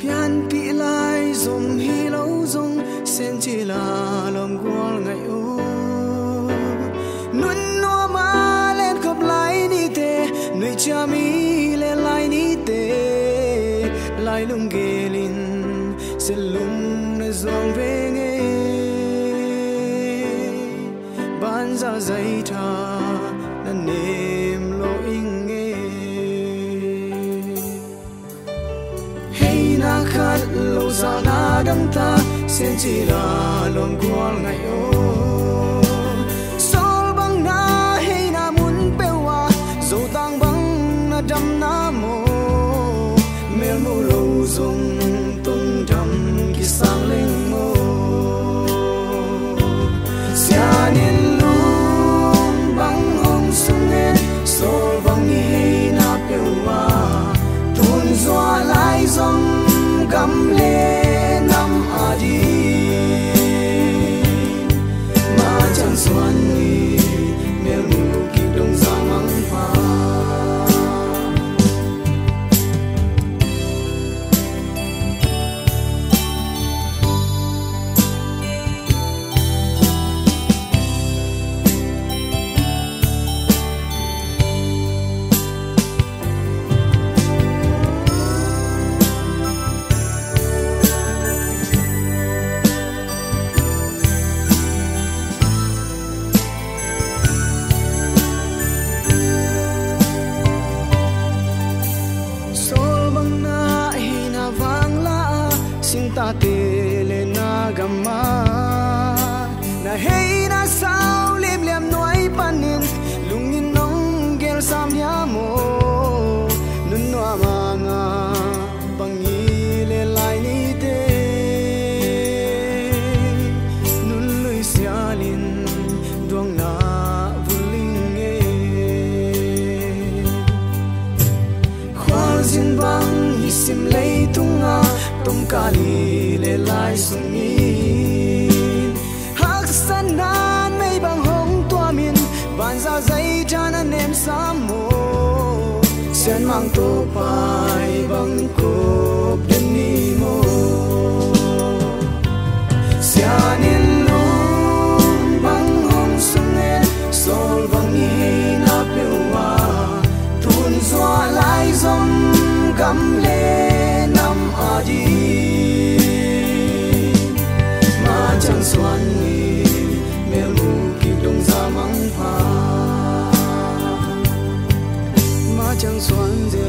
pian pi lai zum hi lo zong sen chi la lom gwal ngai o nun no ma len kop lai ni te nui cha mi le lai ni te lai lung gelin se lung na zong ve nge ban za zai tha ta sen chi la lom gwal ngai o sol bang na, hey na mun pe wa zo tang bang na dam na. Hina vang la sing ta te le na gamma na hey tom kali le lai sungi hak san nan mây bang hong tua min ban za zai an nem sam mo sen mang to pai bang kop den ni mo sianin lung bang hong sung en sol bang ni na pe wa tun zua lai zom gam le đi mà chẳng xoan ni mẹ mù kịp đông ra mắng pa mà chẳng xoan je